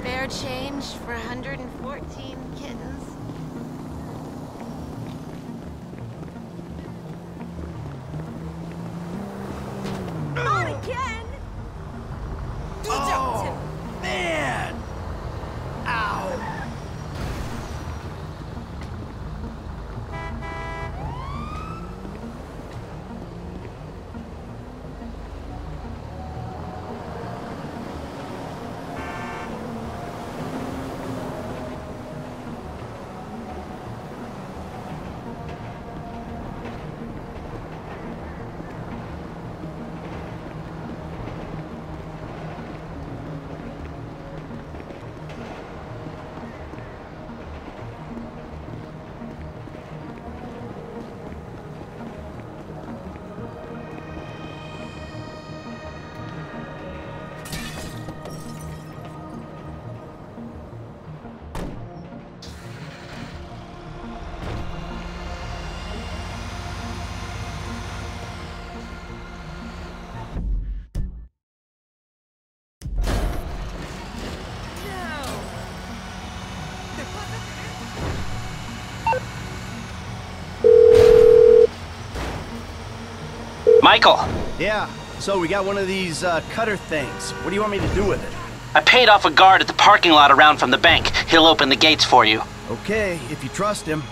spare change for 114 kittens. Michael, Yeah, so we got one of these uh, cutter things. What do you want me to do with it? I paid off a guard at the parking lot around from the bank. He'll open the gates for you. Okay, if you trust him.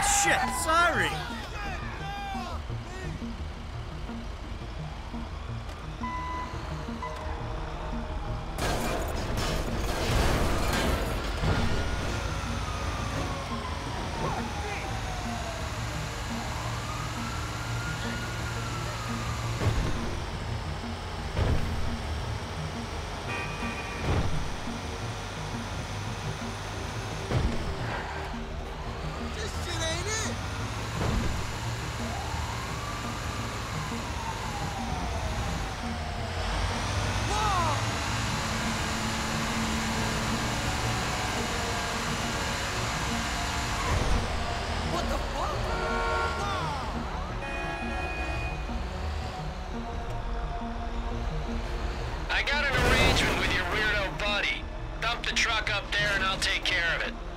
Oh shit, sorry. I got an arrangement with your weirdo buddy. Dump the truck up there and I'll take care of it.